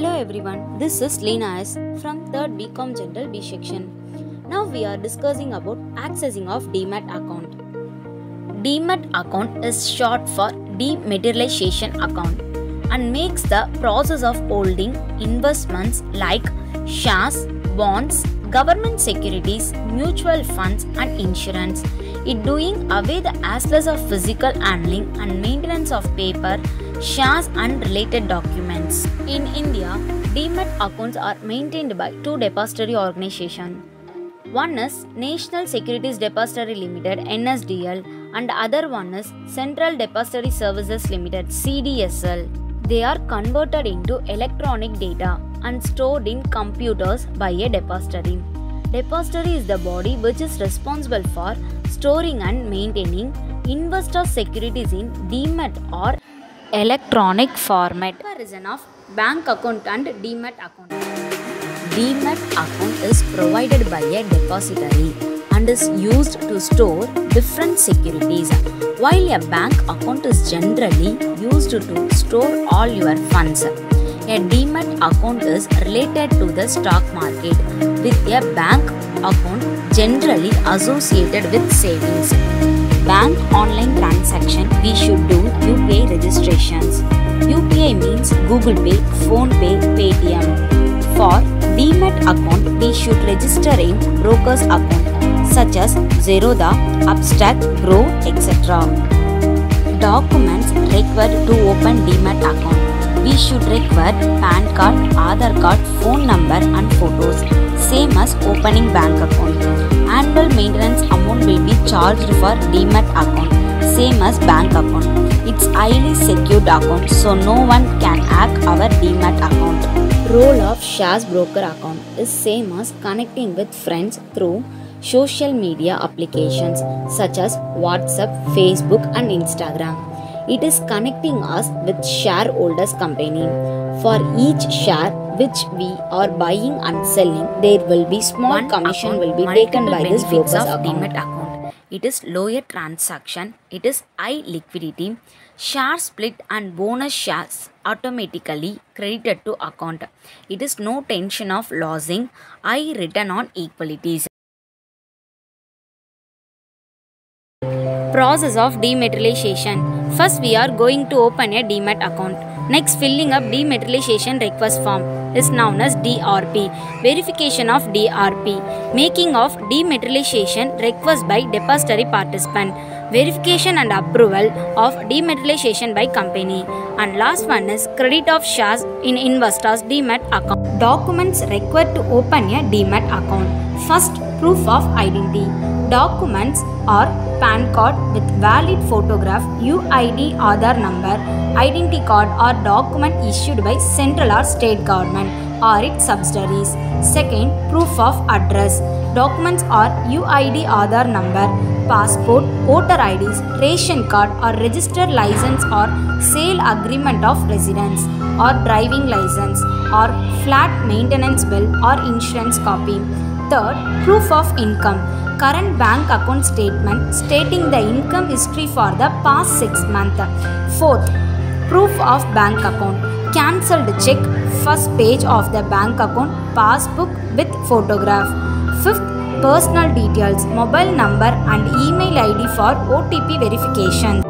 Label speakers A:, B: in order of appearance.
A: Hello everyone, this is Lena S from 3rd BCom General B section. Now we are discussing about accessing of demat account. Demat account is short for dematerialization account and makes the process of holding investments like shares, bonds, government securities, mutual funds and insurance. It doing away the hassles of physical handling and maintenance of paper, shares and related documents. In India, demat accounts are maintained by two depository organizations. One is National Securities Depository Limited NSDL and other one is Central Depository Services Limited CDSL. They are converted into electronic data and stored in computers by a depository. Depository is the body which is responsible for storing and maintaining investor securities in demat or electronic format. Comparison of bank account and demat account. Demat account is provided by a depository and is used to store different securities, while a bank account is generally used to store all your funds. A demat account is related to the stock market, with a bank account generally associated with savings. Bank online transaction we should do UPI registrations. UPI means Google Pay, PhonePe, Paytm. For demat account we should register in broker's account such as Zerodha, Upstox, Groww, etc. Documents required to open demat account. We should require PAN card, Aadhaar card, phone number and photos. Same as opening bank account. Annual maintenance amount will be charged for demat account. Same as bank account. It's highly secured account so no one can hack our demat account. Role of shares broker account is same as connecting with friends through social media applications such as WhatsApp, Facebook and Instagram. It is connecting us with shareholders company. For each share which we are buying and selling, there will be small
B: One
A: commission will be taken by this broker's
B: of
A: account.
B: Account. It is lower transaction, it is high liquidity, share split and bonus shares automatically credited to account. It is no tension of losing, high return on equalities.
A: Process of dematerialization. First, we are going to open a demat account. Next, filling up dematerialization request form is known as DRP. Verification of DRP. Making of dematerialization request by depository participant. Verification and approval of dematerialization by company. And last one is credit of shares in investors demat account. Documents required to open a demat account. First, proof of identity. Documents are PAN card with valid photograph, UID Aadhaar number, identity card or document issued by central or state government or its subsidiaries. Second, proof of address. Documents are UID Aadhaar number, passport, voter IDs, ration card or registered license or sale agreement of residence or driving license or flat maintenance bill or insurance copy. Third, proof of income. Current bank account statement stating the income history for the past 6 months. Fourth, proof of bank account. Cancelled check, first page of the bank account, passbook with photograph. Fifth, personal details, mobile number and email ID for OTP verification.